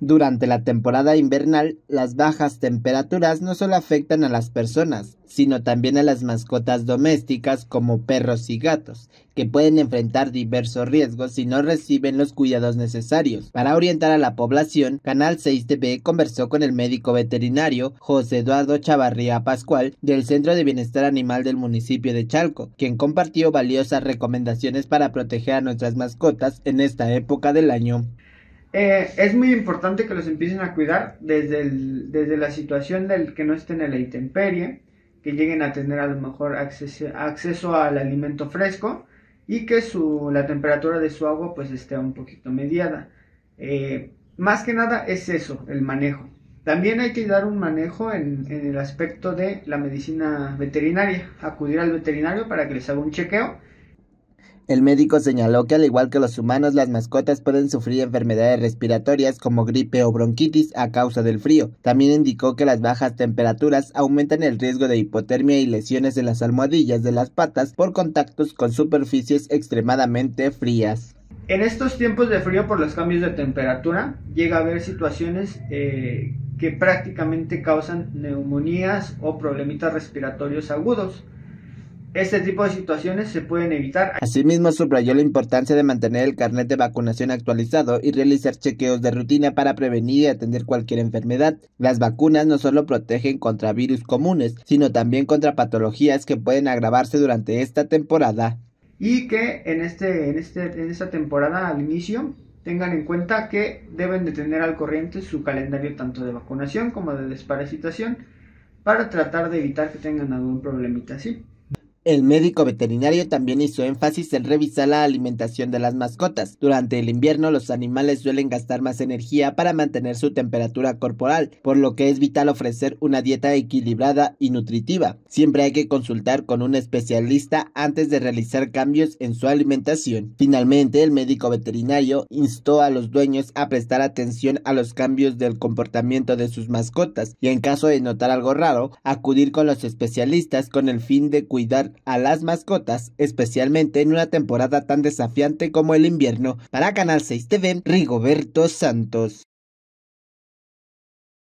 Durante la temporada invernal, las bajas temperaturas no solo afectan a las personas, sino también a las mascotas domésticas como perros y gatos, que pueden enfrentar diversos riesgos si no reciben los cuidados necesarios. Para orientar a la población, Canal 6 TV conversó con el médico veterinario José Eduardo Chavarría Pascual del Centro de Bienestar Animal del municipio de Chalco, quien compartió valiosas recomendaciones para proteger a nuestras mascotas en esta época del año. Eh, es muy importante que los empiecen a cuidar desde, desde la situación del que no estén en la intemperie, que lleguen a tener a lo mejor acceso, acceso al alimento fresco y que su, la temperatura de su agua pues esté un poquito mediada. Eh, más que nada es eso, el manejo. También hay que dar un manejo en, en, el aspecto de la medicina veterinaria, acudir al veterinario para que les haga un chequeo el médico señaló que al igual que los humanos, las mascotas pueden sufrir enfermedades respiratorias como gripe o bronquitis a causa del frío. También indicó que las bajas temperaturas aumentan el riesgo de hipotermia y lesiones en las almohadillas de las patas por contactos con superficies extremadamente frías. En estos tiempos de frío por los cambios de temperatura llega a haber situaciones eh, que prácticamente causan neumonías o problemitas respiratorios agudos. Este tipo de situaciones se pueden evitar. Asimismo, subrayó la importancia de mantener el carnet de vacunación actualizado y realizar chequeos de rutina para prevenir y atender cualquier enfermedad. Las vacunas no solo protegen contra virus comunes, sino también contra patologías que pueden agravarse durante esta temporada. Y que en, este, en, este, en esta temporada al inicio tengan en cuenta que deben de tener al corriente su calendario tanto de vacunación como de desparasitación para tratar de evitar que tengan algún problemita así. El médico veterinario también hizo énfasis en revisar la alimentación de las mascotas. Durante el invierno los animales suelen gastar más energía para mantener su temperatura corporal, por lo que es vital ofrecer una dieta equilibrada y nutritiva. Siempre hay que consultar con un especialista antes de realizar cambios en su alimentación. Finalmente, el médico veterinario instó a los dueños a prestar atención a los cambios del comportamiento de sus mascotas y en caso de notar algo raro, acudir con los especialistas con el fin de cuidar a las mascotas, especialmente en una temporada tan desafiante como el invierno. Para Canal 6 TV, Rigoberto Santos.